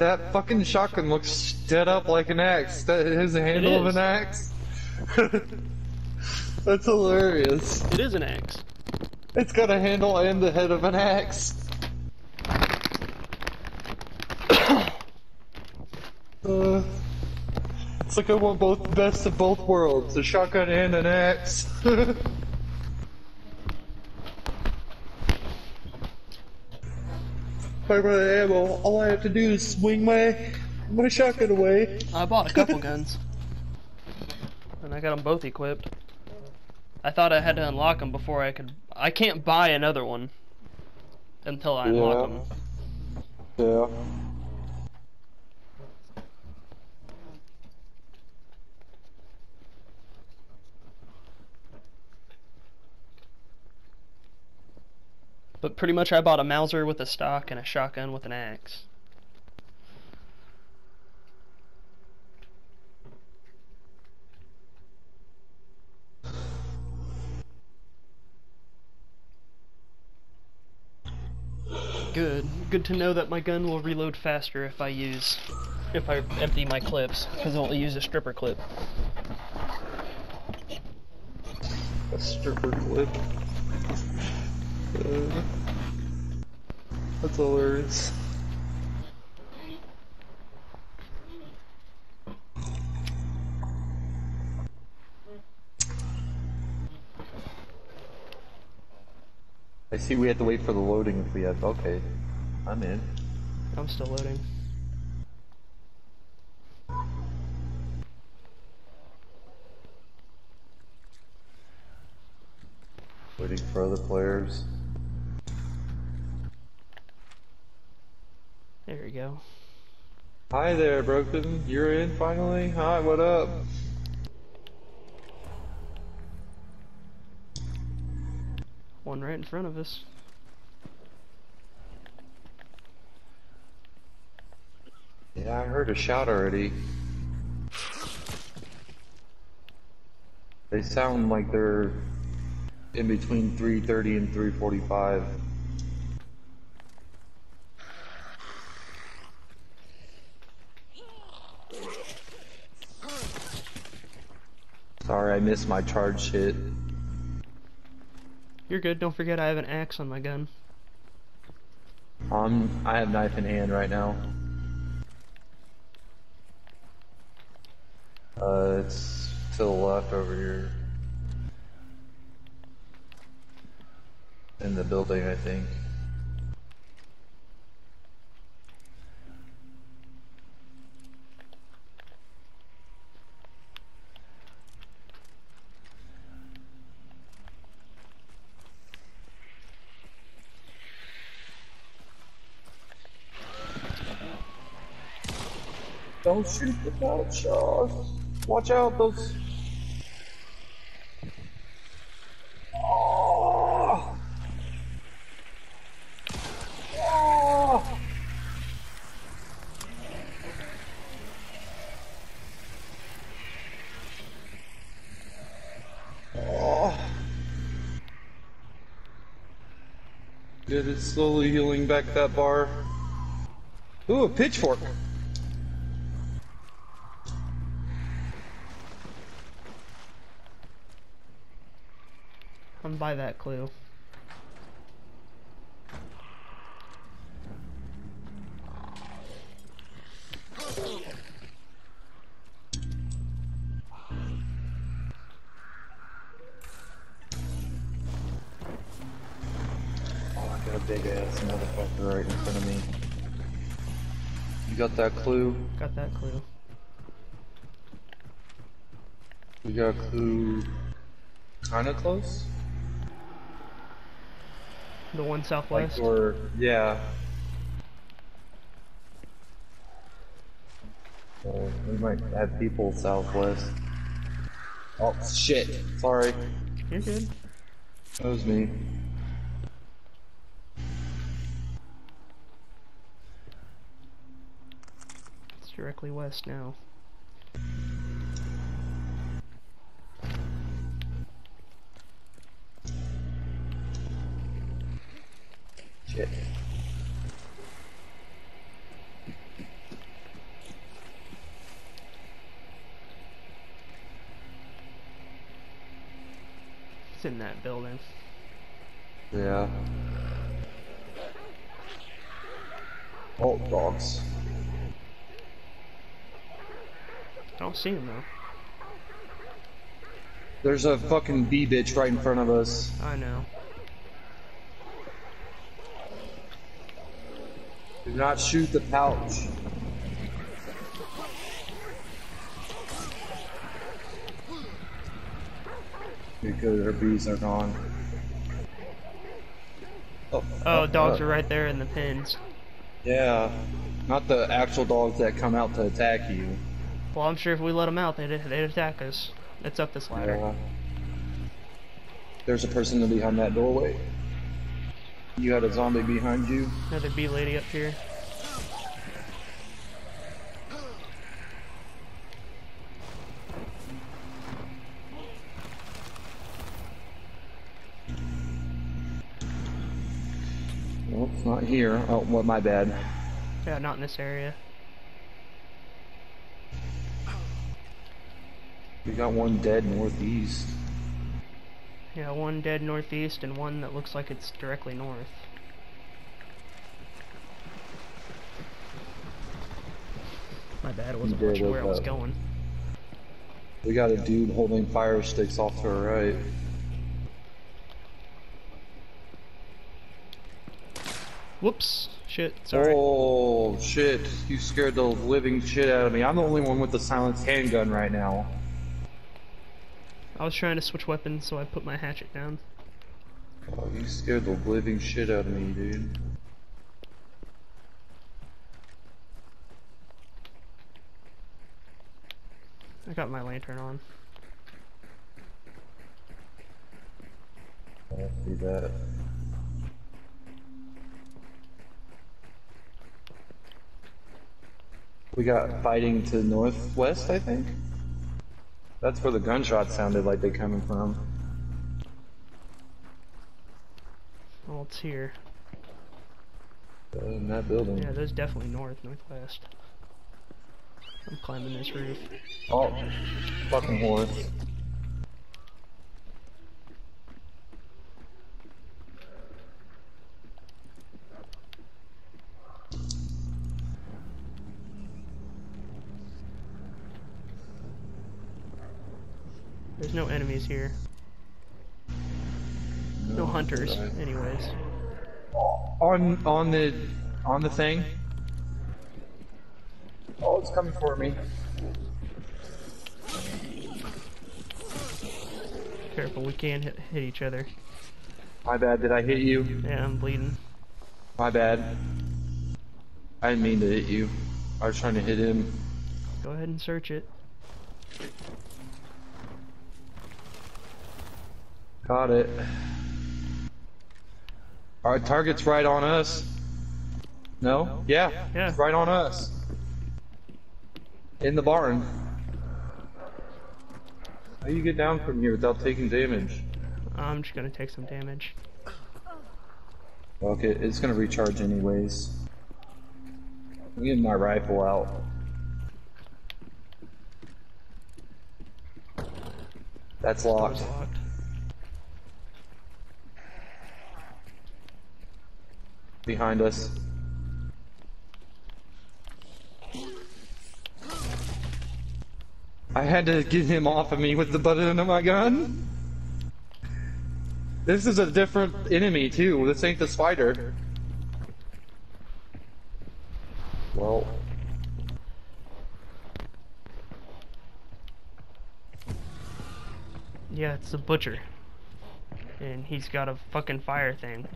That fucking shotgun looks dead up like an axe. That is the handle of an axe. That's hilarious. It is an axe. It's got a handle and the head of an axe. uh, it's like I want both best of both worlds, a shotgun and an axe. If I run out of ammo, all I have to do is swing my my shotgun away. I bought a couple guns. And I got them both equipped. I thought I had to unlock them before I could. I can't buy another one until I unlock Yeah. them. Yeah. But pretty much I bought a Mauser with a stock and a shotgun with an axe. Good. Good to know that my gun will reload faster if I use if I empty my clips because I'll use a stripper clip. A stripper clip. Uh, that's hilarious. I see we have to wait for the loading if we have. Okay. I'm in. I'm still loading. Waiting for other players. There we go. Hi there, Broken. You're in finally? Hi, what up? One right in front of us. Yeah, I heard a shout already. They sound like they're in between 330 and 345. Sorry, I missed my charge hit. You're good. Don't forget I have an axe on my gun. Um, I have knife in hand right now. Uh, it's to the left over here. In the building, I think. Don't shoot the shots. Watch out, those. Oh! Oh! Oh. Good, it's slowly healing back that bar. Ooh, a pitchfork. Of me. You got that clue? Got that clue. We got a clue kinda close? The one Like southwest. or yeah. So we might have people southwest. Oh shit. Sorry. You're good. That was me. It's directly west now. Shit. It's in that building. Yeah. Oh, dogs. I don't see him though. There's a fucking bee bitch right in front of us. I know. Do not shoot the pouch. Because her bees are gone. Oh, Oh, dogs uh, are right there in the pins. Yeah, not the actual dogs that come out to attack you. Well, I'm sure if we let them out, they'd, they'd attack us. It's up this ladder. Yeah. There's a person behind that doorway. You had a zombie behind you. Another bee lady up here. Well, it's not here. Oh, what? My bad. Yeah, not in this area. We got one dead northeast. Yeah, one dead northeast and one that looks like it's directly north. My bad, I wasn't watching where I was going. We got a dude holding fire sticks off to our right. Whoops. Shit, sorry. Oh shit! You scared the living shit out of me. I'm the only one with the silenced handgun right now. I was trying to switch weapons, so I put my hatchet down. Oh, you scared the living shit out of me, dude. I got my lantern on. I see that. We got fighting to northwest, I think. That's where the gunshots sounded like they coming from. Oh, it's here. Uh, in that building. Yeah, there's definitely north, northwest. I'm climbing this roof. Oh, fucking horse. There's no enemies here. No hunters, anyways. On on the on the thing. Oh, it's coming for me. Careful, we can hit, hit each other. My bad. Did I hit you? Yeah, I'm bleeding. My bad. I didn't mean to hit you. I was trying to hit him. Go ahead and search it. Got it. Our target's right on us. No? Yeah. Yeah. It's right on us. In the barn. How do you get down from here without taking damage? I'm just gonna take some damage. Okay, it's gonna recharge anyways. I'm getting my rifle out. That's locked. Locked. Behind us. I had to get him off of me with the butt end of my gun. This is a different enemy too. This ain't the spider. Well, Yeah, it's the butcher. And he's got a fucking fire thing.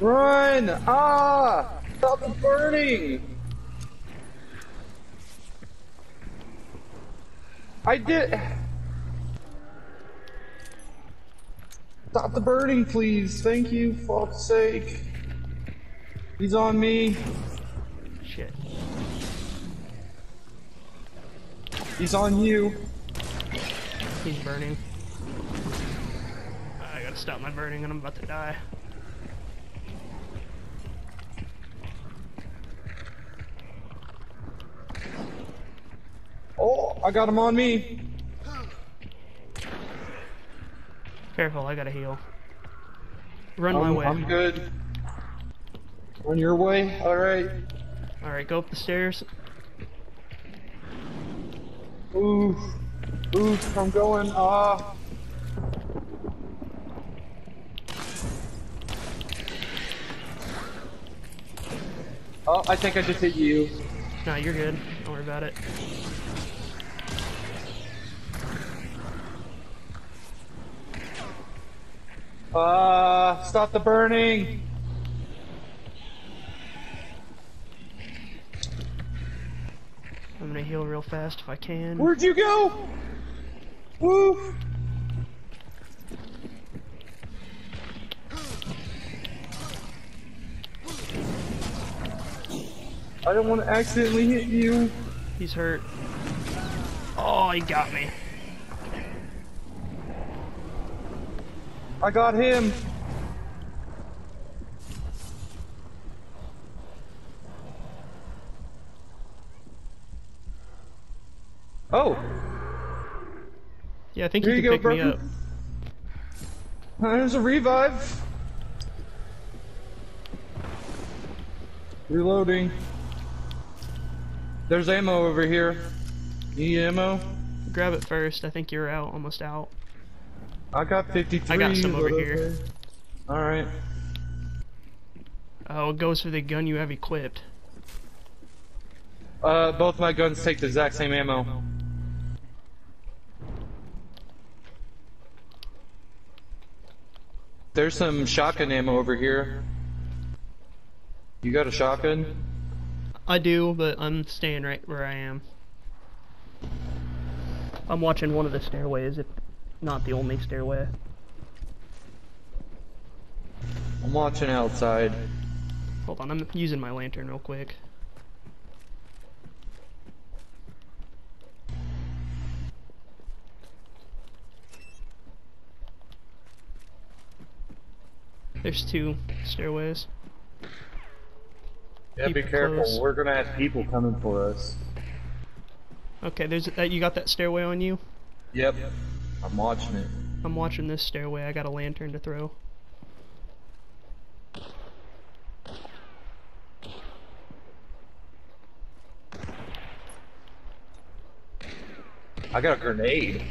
Run! Ah! Stop the burning! I did. Stop the burning, please. Thank you. for Fuck's sake. He's on me. Shit. He's on you. He's burning. I gotta stop my burning and I'm about to die. I got him on me. Careful, I gotta heal. Run my I'm, way. I'm good. On your way? Alright. Alright, go up the stairs. Oof. Oof, I'm going. Ah. Oh, I think I just hit you. Nah, you're good. Don't worry about it. Ah, stop the burning. I'm gonna heal real fast if I can. Where'd you go? Woo! I don't want to accidentally hit you. He's hurt. Oh, he got me. I got him. Oh, Yeah, I think Here you you can go, pick me up. there's a revive. Reloading. There's ammo over here. Need ammo? Grab it first. I think you're out, almost out. I got 53. I got some over here. Alright. Oh, it goes for the gun you have equipped. Uh, both my guns take the exact same ammo. There's some shotgun ammo over here. You got a shotgun? I do, but I'm staying right where I am. I'm watching one of the stairways, if not the only stairway. I'm watching outside. Hold on, I'm using my lantern real quick. There's two stairways. Yeah, Keep be careful. close. We're gonna have people coming for us. Okay, there's that. You got that stairway on you? Yep. I'm watching it. I'm watching this stairway. I got a lantern to throw. I got a grenade.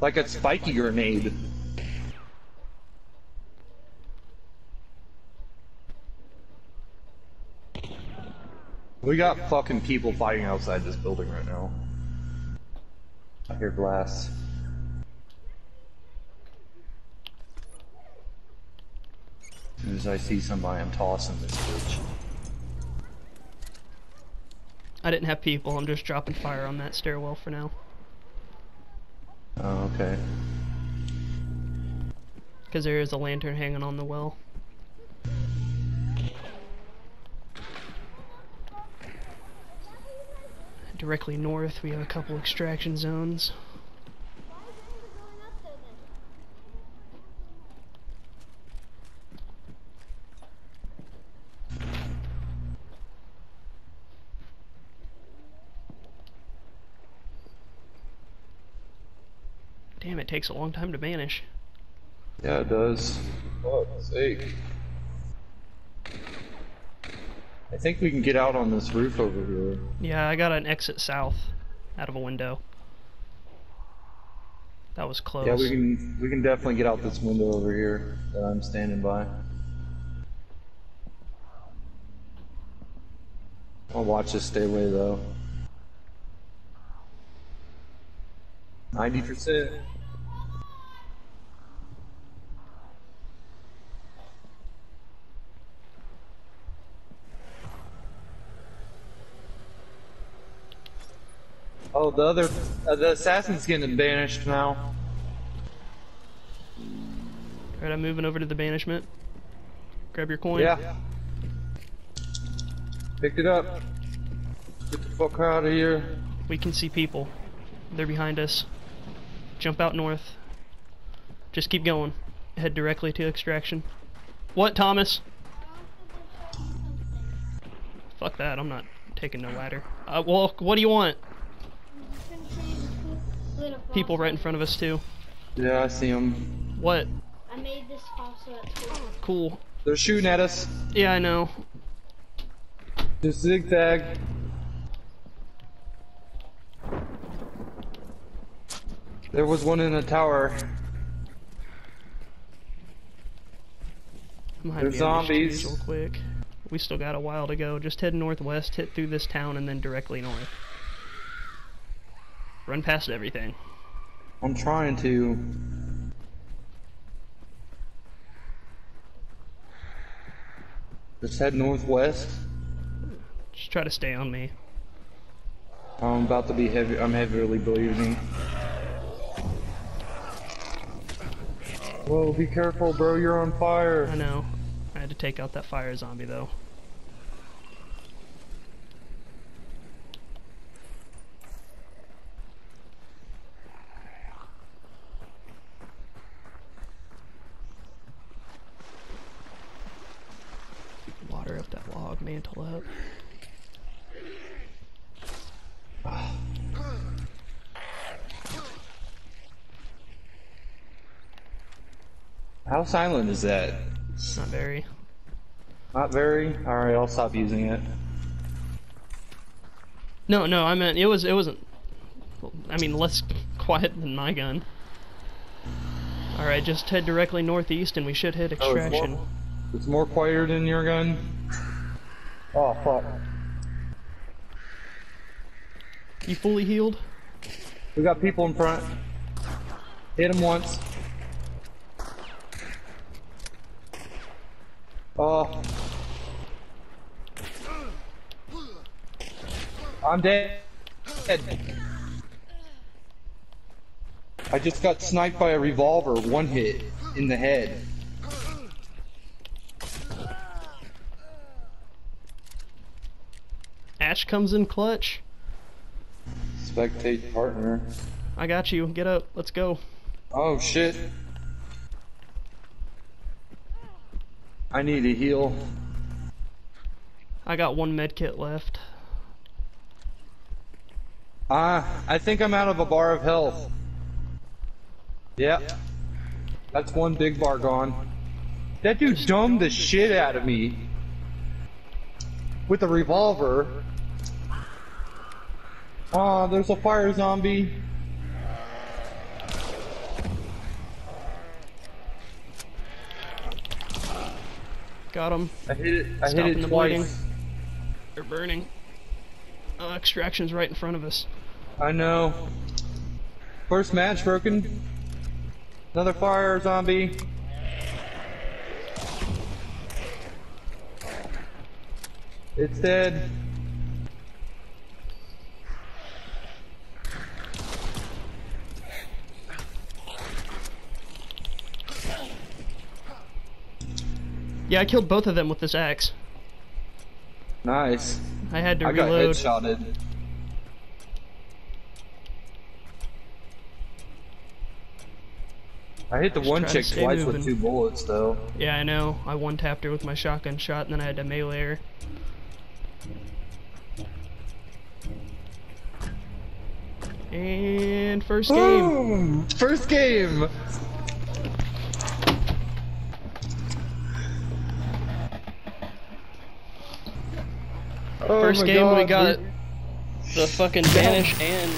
Like a spiky grenade. We got fucking people fighting outside this building right now. I hear glass. As soon as I see somebody, I'm tossing this bitch. I didn't have people. I'm just dropping fire on that stairwell for now. Oh, okay. Because there is a lantern hanging on the well. Directly north, we have a couple extraction zones. Damn, it takes a long time to vanish. Yeah, it does. Oh, Fuck's sake. I think we can get out on this roof over here. Yeah, I got an exit south out of a window. That was close. Yeah, we can we can definitely get out this window over here that I'm standing by. I'll watch this stay away though. Ninety percent. Oh, the other, uh, the assassin's getting banished now. Alright, I'm moving over to the banishment. Grab your coin. Yeah. Picked it up. Get the fuck out of here. We can see people. They're behind us. Jump out north. Just keep going. Head directly to extraction. What, Thomas? Fuck that, I'm not taking no ladder. Uh, well, what do you want? People right in front of us too. Yeah, I see them. What? I made this also at school. Cool. They're shooting at us. Yeah, I know. Just zigzag. There was one in a tower. I'm There's behind these trees zombies. Real quick. We still got a while to go. Just head northwest, hit through this town, and then directly north. Run past everything. I'm trying to. Just head northwest. Just try to stay on me. I'm about to be heavy. I'm heavily bleeding. Whoa, be careful, bro. You're on fire. I know. I had to take out that fire zombie though. Water up that log, mantle up. How silent is that? Not very. Not very. All right, I'll stop using it. No, no, I meant it was it wasn't. I mean, less quiet than my gun. All right, just head directly northeast, and we should hit Oh, it's more- extraction. It's more quieter than your gun. Oh fuck. You fully healed? We got people in front. Hit him once. Oh. I'm dead. Dead. I just got sniped by a revolver, one hit in the head. Ash comes in clutch. Spectate partner. I got you. Get up. Let's go. Oh shit. I need a heal. I got one med kit left. Ah, I think I'm out of a bar of health. Yep. That's one big bar gone. That dude domed the shit out of me. With a revolver. Ah, there's a fire zombie. Got him. I hit it. I hit Stopping it the twice. bleeding. They're burning. Uh, extraction's right in front of us. I know. First match broken. Another fire zombie. It's dead. Yeah, I killed both of them with this axe. Nice. I had to I got reload. headshotted. I hit the Just one chick twice moving. with two bullets though. Yeah, I know. I one tapped her with my shotgun shot, and then I had to melee her. And first game. Boom! First game! Oh First game we God, got the fucking Vanish and